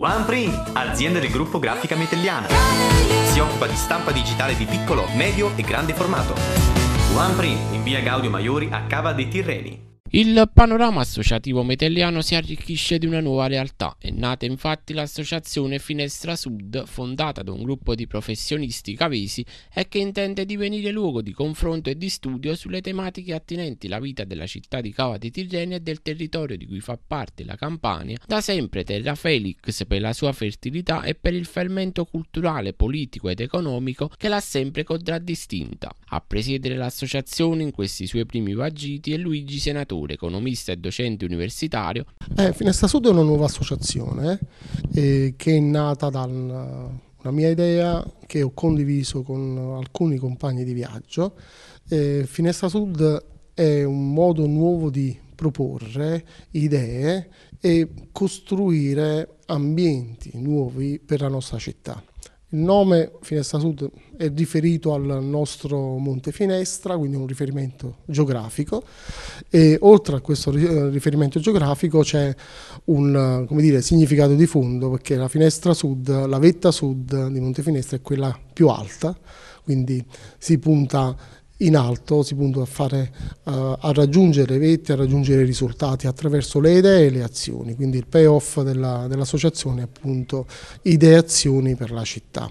OnePrint, azienda del gruppo Grafica Metelliana. Si occupa di stampa digitale di piccolo, medio e grande formato. OnePrint in via Gaudio Maiori a Cava dei Tirreni. Il panorama associativo metelliano si arricchisce di una nuova realtà. È nata infatti l'associazione Finestra Sud, fondata da un gruppo di professionisti cavesi e che intende divenire luogo di confronto e di studio sulle tematiche attinenti alla vita della città di Cava di Tirreni e del territorio di cui fa parte la Campania, da sempre terra felix per la sua fertilità e per il fermento culturale, politico ed economico che l'ha sempre contraddistinta. A presiedere l'associazione in questi suoi primi vagiti è Luigi Senatore educatore, economista e docente universitario. Eh, Finestra Sud è una nuova associazione eh, che è nata da una mia idea che ho condiviso con alcuni compagni di viaggio. Eh, Finestra Sud è un modo nuovo di proporre idee e costruire ambienti nuovi per la nostra città. Il nome Finestra Sud è riferito al nostro Monte Finestra, quindi un riferimento geografico. E oltre a questo riferimento geografico c'è un dire, significato di fondo perché la finestra sud, la vetta sud di Monte Finestra è quella più alta, quindi si punta in alto si punta a, fare, a raggiungere vette, a raggiungere risultati attraverso le idee e le azioni, quindi il payoff dell'associazione dell è appunto idee e azioni per la città.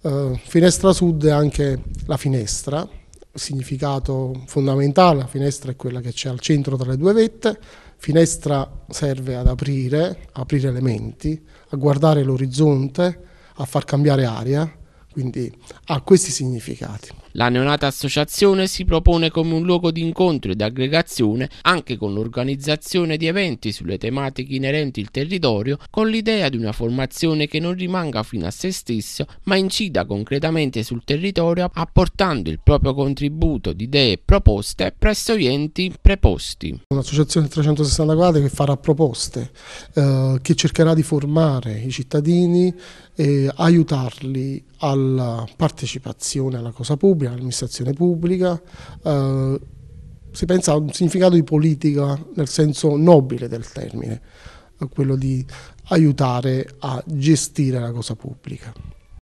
Uh, finestra Sud è anche la finestra, significato fondamentale, la finestra è quella che c'è al centro tra le due vette, finestra serve ad aprire, aprire le menti, a guardare l'orizzonte, a far cambiare aria, quindi ha questi significati. La neonata associazione si propone come un luogo di incontro ed aggregazione anche con l'organizzazione di eventi sulle tematiche inerenti al territorio con l'idea di una formazione che non rimanga fino a se stesso ma incida concretamente sul territorio apportando il proprio contributo di idee e proposte presso gli enti preposti. Un'associazione 360 gradi che farà proposte, eh, che cercherà di formare i cittadini e aiutarli alla partecipazione alla cosa pubblica, all'amministrazione pubblica. Eh, si pensa a un significato di politica nel senso nobile del termine, quello di aiutare a gestire la cosa pubblica.